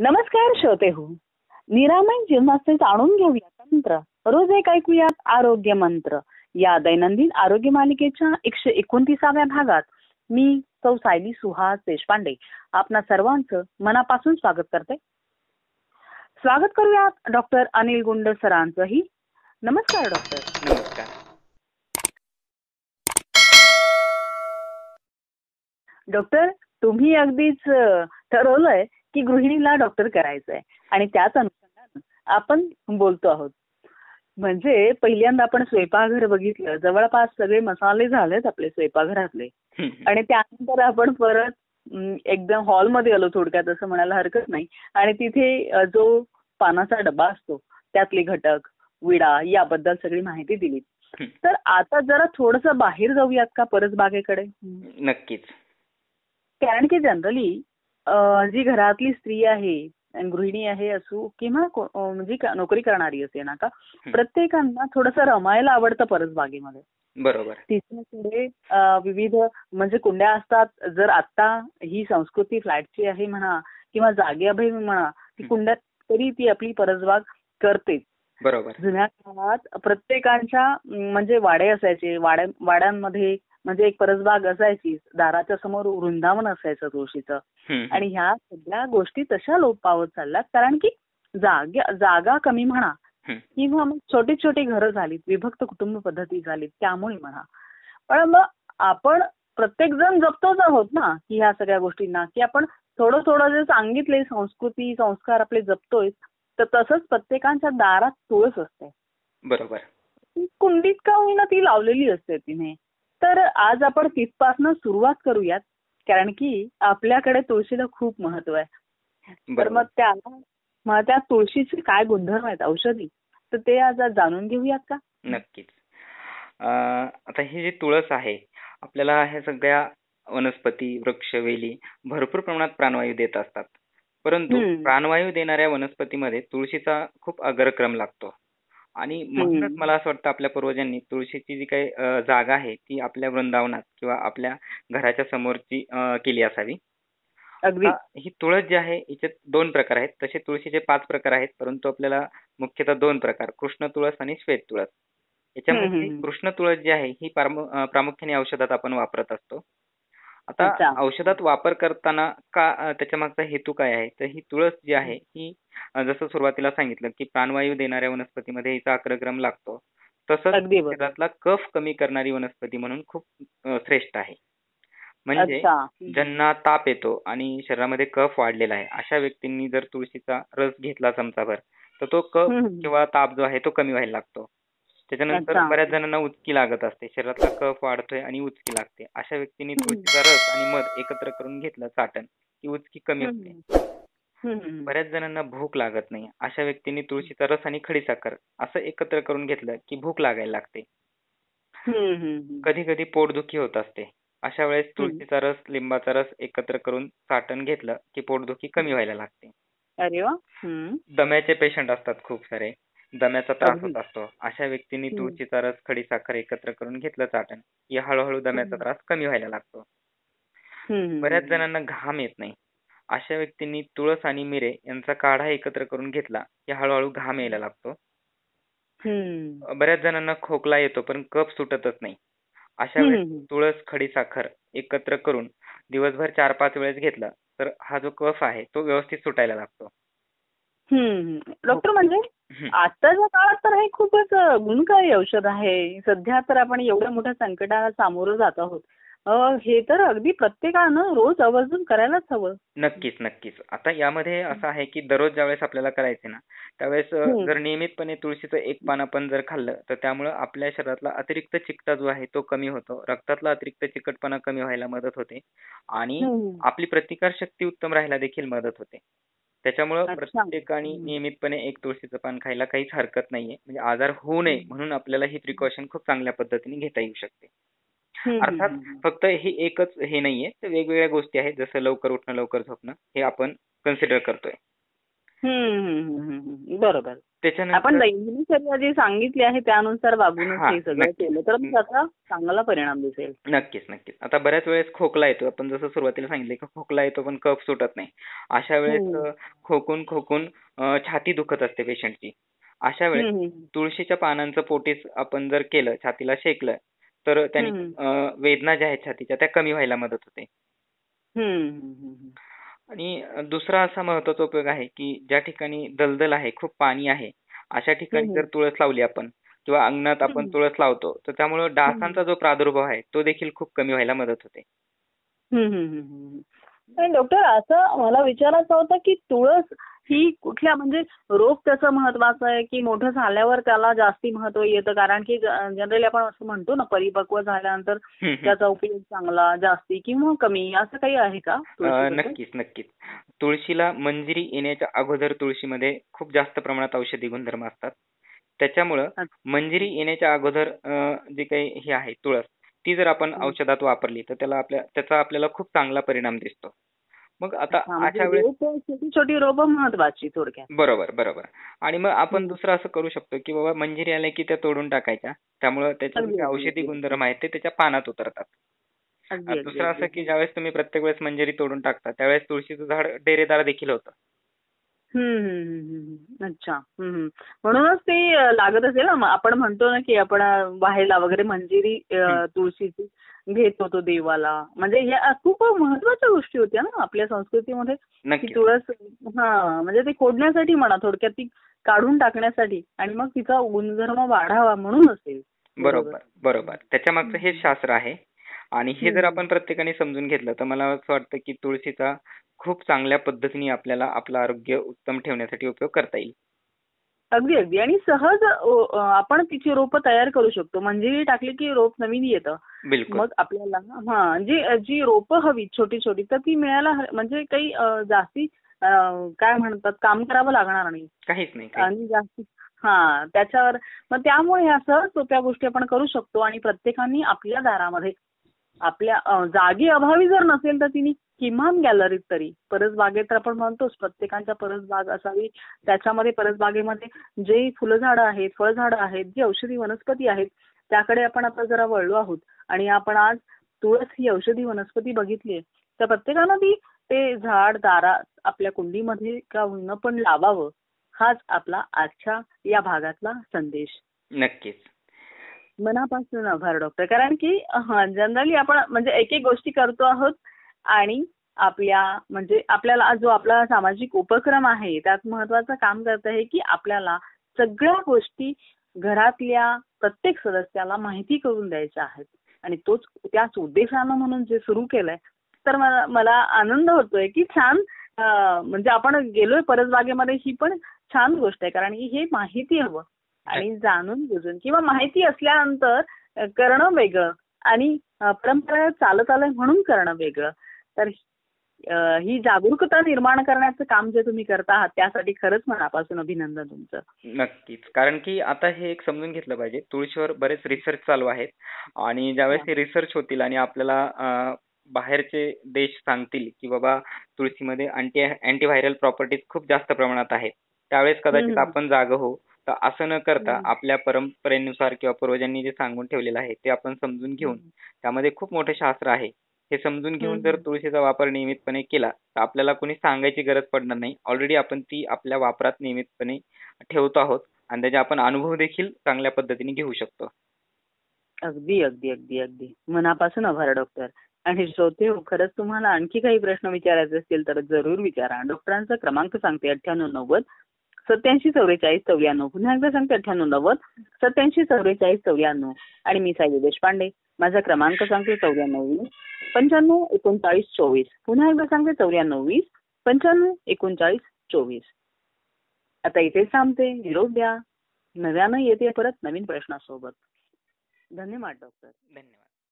नमस्कार श्रोते हो. निरामय जीवनाचे जाणून घेऊया तंत्र. रोज एक ऐकूयात आरोग्य मंत्र. या दैनंदिन आरोग्य मालिकेच्या एकशे एकोणतीसाव्या भागात मी सौ सायली सुहास देशपांडे आपणा सर्वांचं मनापासून स्वागत करते. स्वागत करूयात डॉक्टर अनिल गुंड सरांचंही. नमस्कार डॉक्टर. नमस्कार. डॉक्टर तुम्ही अगदीच ठरवलंय की गृहिणीला डॉक्टर करायचंय. आणि त्याच अनुषंगानं आपण बोलतो आहोत. म्हणजे पहिल्यांदा आपण स्वयंपाकघर बघितलं जवळपास सगळे मसाले झालेत आपले स्वयंपाकघरातले. आणि त्यानंतर आपण परत एकदम हॉलमध्ये आलो थोडक्यात असं म्हणायला हरकत नाही. आणि तिथे जो पानाचा डबा असतो त्यातले घटक विडा याबद्दल सगळी माहिती दिली. तर आता जरा थोडस बाहेर जाऊयात का परस बागेकडे? नक्कीच. कारण की जनरली जी घरातली स्त्री आहे गृहिणी आहे असो किंवा म्हणजे नोकरी करणारी असे ना का प्रत्येकांना थोडंसं रमायला आवडतं परस बागेमध्ये. बरोबर. अ, विविध म्हणजे कुंड्या असतात. जर आता ही संस्कृती फ्लॅटची आहे म्हणा किंवा जागेअभावी म्हणा ती कुंड्यात तरी ती आपली परसबाग करतेच बरोबर. जुन्या काळात प्रत्येकांच्या म्हणजे वाडे असायचे. वाड्या वाड्यांमध्ये म्हणजे एक परसबाग असायची दाराच्या समोर वृंदावन असायचं तुळशीचं. आणि ह्या सगळ्या गोष्टी तशा लोप पावत चालल्यात कारण की जागा जागा कमी म्हणा. किंवा मग छोटी छोटी घरं झालीत विभक्त कुटुंब पद्धती झालीत त्यामुळे म्हणा. पण मग आपण प्रत्येक जण जपतोच आहोत ना की ह्या सगळ्या गोष्टींना. की आपण थोडं थोडं जे सांगितले संस्कृती संस्कार आपले जपतोय तर तसंच प्रत्येकाच्या दारात तुळस असते. बरोबर. कुंडीत का होईना ती लावलेली असते तिने. तर आज आपण तिथपासनं सुरुवात करूयात. कारण की आपल्याकडे तुळशीला खूप महत्त्व आहे. तर मग त्याला मग त्या तुळशीचे काय गुणधर्म आहेत औषधी? तर ते आज जाणून घेऊयात का? नक्कीच. आता ही जी तुळस आहे आपल्याला ह्या सगळ्या वनस्पती वृक्ष वेली भरपूर प्रमाणात प्राणवायू देत असतात. परंतु. प्राणवायू देणाऱ्या वनस्पतीमध्ये तुळशीचा खूप अग्रक्रम लागतो. आणि म्हणूनच. मला असं वाटतं आपल्या पूर्वजांनी तुळशीची जी काही जागा आहे ती आपल्या वृंदावनात किंवा आपल्या घराच्या समोरची केली असावी. ही तुळस जी आहे हिच्यात दोन प्रकार आहेत. तसे तुळशीचे पाच प्रकार आहेत परंतु आपल्याला मुख्यतः दोन प्रकार कृष्ण तुळस आणि श्वेत तुळस. याच्यामध्ये. कृष्ण तुळस जी आहे ही प्रामुख्याने औषधात आपण वापरत असतो. आता. औषधात वापर करताना का त्याच्या मागचा हेतू काय आहे? तर ही तुळस जी आहे ही जसं सुरुवातीला सांगितलं की प्राणवायू देणाऱ्या वनस्पतीमध्ये हिचा अग्रक्रम लागतो. तसंच शरीरातला कफ कमी करणारी वनस्पती म्हणून खूप श्रेष्ठ आहे. म्हणजे ज्यांना ताप येतो आणि शरीरामध्ये कफ वाढलेला आहे अशा व्यक्तींनी जर तुळशीचा रस घेतला चमचाभर तर तो कफ. किंवा ताप जो आहे तो कमी व्हायला लागतो. त्याच्यानंतर. बऱ्याच जणांना उचकी लागत असते. शरीरातला कफ वाढतोय आणि उचकी लागते. अशा व्यक्तींनी. तुळशीचा रस आणि मध एकत्र करून घेतलं चाटण की उचकी कमी होते. बऱ्याच जणांना भूक लागत नाही. अशा व्यक्तींनी तुळशीचा रस आणि खडीसाखर असं एकत्र करून घेतलं की भूक लागायला लागते. कधी कधी पोटदुखी होत असते. अशा वेळेस तुळशीचा रस लिंबाचा रस एकत्र करून चाटण घेतलं की पोटदुखी कमी व्हायला लागते. अरे. दम्याचे पेशंट असतात खूप सारे. दम्याचा त्रास अगदी. होत असतो अशा व्यक्तींनी हम्म. तुळशीचा रस खडीसाखर एकत्र करून घेतलं चाटण की हळूहळू दम्याचा हम्म. त्रास कमी व्हायला लागतो हम्म. बऱ्याच जणांना घाम येत नाही अशा व्यक्तींनी तुळस आणि मिरे यांचा काढा एकत्र करून घेतला की हळूहळू घाम यायला लागतो हम्म. बऱ्याच जणांना खोकला येतो पण कफ सुटतच नाही अशा हम्म. वेळेस तुळस खडीसाखर एकत्र करून दिवसभर चार पाच वेळेस घेतला तर हा जो कफ आहे तो व्यवस्थित सुटायला लागतो हम्म. डॉक्टर म्हणजे. आताच्या काळात तर हे खूपच गुणकारी औषध आहे. सध्या तर आपण एवढ्या मोठ्या संकटाला सामोरं जात आहोत. हे तर अगदी प्रत्येकानं रोज आवर्जून करायलाच हवं. नक्कीच नक्कीच. आता यामध्ये असं आहे की दररोज ज्यावेळेस आपल्याला करायचे ना त्यावेळेस. जर नियमितपणे तुळशीचं एक पान आपण जर खाल्लं तर त्यामुळं आपल्या शरीरातला अतिरिक्त चिकटा जो आहे तो कमी होतो. रक्तातला अतिरिक्त चिकटपणा कमी व्हायला मदत होते. आणि. आपली प्रतिकार शक्ती उत्तम राहायला देखील मदत होते. त्याच्यामुळं. प्रत्येकाने. नियमितपणे एक तुळशीचं पान खायला काहीच हरकत नाहीये म्हणजे आजार होऊ नये म्हणून आपल्याला ही प्रिकॉशन खूप चांगल्या पद्धतीने घेता येऊ शकते. अर्थात फक्त ही एकच हे नाहीये तर वेगवेगळ्या गोष्टी आहेत जसं लवकर उठणं लवकर झोपणं हे आपण कन्सिडर करतोय बरोबर. आपण दैनंदिनचर्या जी सांगितली आहे त्यानुसार वागूनच हा, सगळं. केलं तर त्याचा चांगला परिणाम दिसेल. नक्कीच नक्कीच. आता बऱ्याच वेळेस खोकला येतो. आपण जसं सुरुवातीला सांगितलं की खोकला येतो पण कफ सुटत नाही. अशा वेळेस खोकून खोकून छाती दुखत असते पेशंटची अशा वेळेस. तुळशीच्या पानांचं पोटीस आपण जर केलं छातीला शेकलं तर त्याने वेदना ज्या आहेत छातीच्या त्या कमी व्हायला मदत होते. आणि दुसरा असा महत्त्वाचा उपयोग आहे की ज्या ठिकाणी दलदल आहे खूप पाणी आहे अशा ठिकाणी. जर तुळस लावली आपण किंवा अंगणात आपण. तुळस लावतो तर त्यामुळे डासांचा जो प्रादुर्भाव आहे तो देखील खूप कमी व्हायला मदत होते हम्म, हम्म, हम्म, हम्म. आणि डॉक्टर असं मला विचारायचं होतं की तुळस ही कुठल्या म्हणजे रोग त्याचं महत्वाचं आहे की मोठं झाल्यावर त्याला जास्ती महत्त्व येतं कारण की जनरली आपण असं म्हणतो ना परिपक्व झाल्यानंतर. त्याचा उपयोग चांगला जास्ती किंवा कमी असं काही आहे का? नक्कीच नक्कीच तुळशीला मंजिरी येण्याच्या अगोदर तुळशीमध्ये खूप जास्त प्रमाणात औषधी गुणधर्म असतात त्याच्यामुळं. मंजिरी येण्याच्या अगोदर जे काही हे आहे तुळस ती जर आपण. औषधात वापरली तर त्याला आपल्या त्याचा आपल्याला खूप चांगला परिणाम दिसतो मग आता म्हणजे अशा वेळेस छोटी छोटी रोपं महत्वाची थोडक्यात. बरोबर बरोबर. आणि मग आपण. दुसरं असं करू शकतो की बाबा मंजिरी आल्या की त्या तोडून टाकायच्या. त्यामुळे त्याचे अगदी, जे अगदी, औषधी. गुणधर्म आहेत ते त्याच्या पानात उतरतात. दुसरं असं की ज्यावेळेस तुम्ही प्रत्येक वेळेस मंजिरी तोडून टाकता त्यावेळेस तुळशीचं झाड डेरेदार देखील होतं हम्म, हम्म, हम्म, हम्म. अच्छा. म्हणूनच ते लागत असेल ना. आपण म्हणतो ना की आपण वाहायला वगैरे मंजिरी. तुळशीची घेत होतो देवाला. म्हणजे या खूप महत्त्वाच्या गोष्टी होत्या ना आपल्या संस्कृतीमध्ये. की तुळस हा म्हणजे ते खोडण्यासाठी म्हणा थोडक्यात ती काढून टाकण्यासाठी. आणि मग तिचा गुणधर्म वाढावा म्हणून असेल. बरोबर बरोबर. त्याच्या मागचं हेच शास्त्र आहे. आणि हे जर. आपण प्रत्येकाने समजून घेतलं तर मला असं वाटतं की तुळशीचा खूप चांगल्या पद्धतीने आपल्याला आपलं आरोग्य उत्तम ठेवण्यासाठी उपयोग करता येईल. अगदी अगदी. आणि सहज आपण तिची रोपं तयार करू शकतो. मंजिरी टाकली की रोप नवीन येतं. बिलकुल. मग आपल्याला हा जी जी रोपं हवी छोटी छोटी तर ती मिळायला म्हणजे काही जास्ती काय म्हणतात काम करावं लागणार नाही. काहीच नाही आणि जास्ती हा त्याच्यावर मग त्यामुळे ह्या सहज सोप्या गोष्टी आपण करू शकतो आणि प्रत्येकाने आपल्या दारामध्ये आपल्या जागे अभावी जर नसेल तर तिने किमान गॅलरीत तरी. परसबागेत तर आपण म्हणतोच प्रत्येकांच्या परसबाग असावी. त्याच्यामध्ये परसबागेमध्ये जे फुलझाडं आहेत फळझाडं आहेत जी औषधी वनस्पती आहेत त्याकडे आपण आता जरा वळलो आहोत. आणि आपण आज तुळस ही औषधी वनस्पती बघितली तर प्रत्येकानं ती ते झाड दारा आपल्या कुंडीमध्ये का होईना पण लावावं हाच आपला आजच्या या भागातला संदेश. नक्कीच. मनापासून आभार डॉक्टर कारण की जनरली आपण म्हणजे एक एक गोष्टी करतो आहोत आणि आपल्या म्हणजे आपल्याला जो आपला सामाजिक उपक्रम आहे त्यात महत्वाचं काम करत आहे की आपल्याला सगळ्या गोष्टी घरातल्या प्रत्येक सदस्याला माहिती करून द्यायच्या आहेत. आणि तोच त्याच उद्देशानं म्हणून जे सुरू केलंय तर मला मला आनंद होतोय की छान म्हणजे आपण गेलोय परसबागेमध्ये ही पण छान गोष्ट आहे. कारण की हे माहिती हवं. आणि जाणून बुजून. किंवा माहिती असल्यानंतर करणं वेगळं. आणि परंपरा चालत आलंय म्हणून करणं वेगळं. तर ही जागरूकता निर्माण करण्याचं काम जे तुम्ही करता आहात त्यासाठी खरंच मनापासून अभिनंदन तुमचं. नक्कीच. कारण की आता हे एक समजून घेतलं पाहिजे. तुळशीवर बरेच रिसर्च चालू आहेत. आणि ज्यावेळेस हे रिसर्च होतील आणि आपल्याला बाहेरचे देश सांगतील की बाबा तुळशीमध्ये अँटी अँटीव्हायरल प्रॉपर्टीज खूप जास्त प्रमाणात आहेत. त्यावेळेस कदाचित. आपण जाग होऊ तर असं न करता. आपल्या परंपरेनुसार किंवा पूर्वजांनी जे सांगून ठेवलेलं आहे ते आपण समजून घेऊन त्यामध्ये खूप मोठं शास्त्र आहे. हे समजून घेऊन जर. तुळशीचा वापर नियमितपणे केला तर आपल्याला कोणी सांगायची गरज पडणार नाही. ऑलरेडी आपण ती आपल्या वापरात नियमितपणे ठेवतो आहोत. आणि त्याचे आपण अनुभव देखील चांगल्या पद्धतीने घेऊ शकतो. अगदी अगदी अगदी अगदी. मनापासून आभार डॉक्टर. आणि श्रोते हो, खरंच तुम्हाला आणखी काही प्रश्न विचारायचे असतील तर जरूर विचारा. डॉक्टरांचा क्रमांक सांगते अठ्ठ्याण्णव नव्वद सत्याऐंशी चौवेचाळीस चौऱ्याण्णव. पुन्हा एकदा सांगते अठ्ठ्याण्णव नव्वद. सत्याऐंशी चौवेचाळीस चौऱ्याण्णव. आणि मी साई देशपांडे माझा क्रमांक सांगते चौऱ्याण्णव वीस. पंच्याण्णव एकोणचाळीस चोवीस. पुन्हा एकदा सांगते चौऱ्याण्णव वीस. पंच्याण्णव एकोणचाळीस चोवीस. आता इथेच थांबते. निरोप द्या. नव्यानं येते परत नवीन प्रश्नासोबत. धन्यवाद डॉक्टर. धन्यवाद.